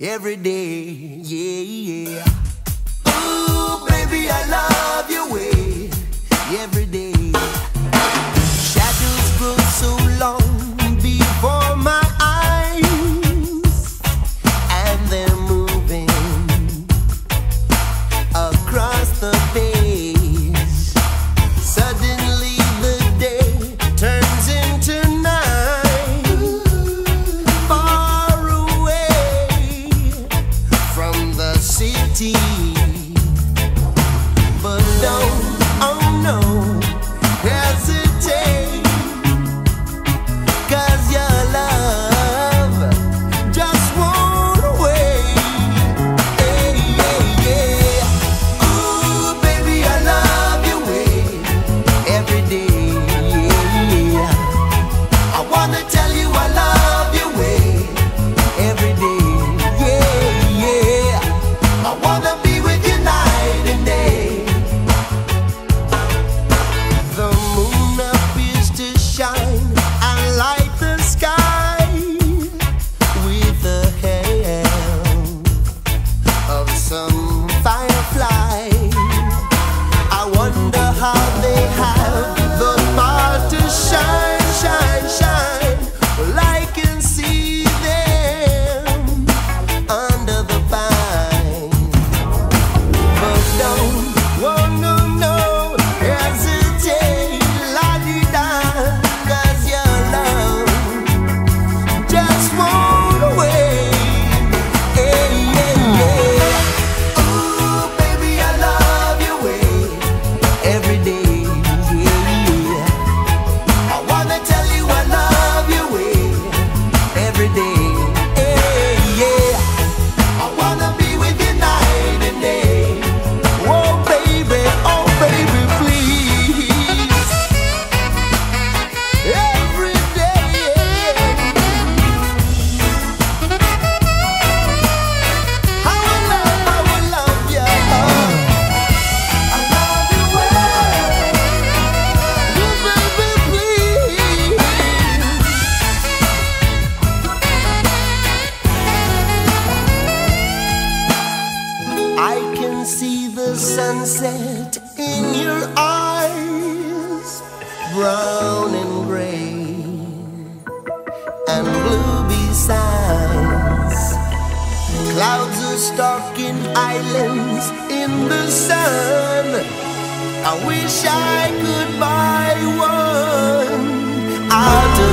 every day. Yeah, yeah. can see the sunset in your eyes, brown and gray and blue besides. Clouds are stalking islands in the sun. I wish I could buy one out of.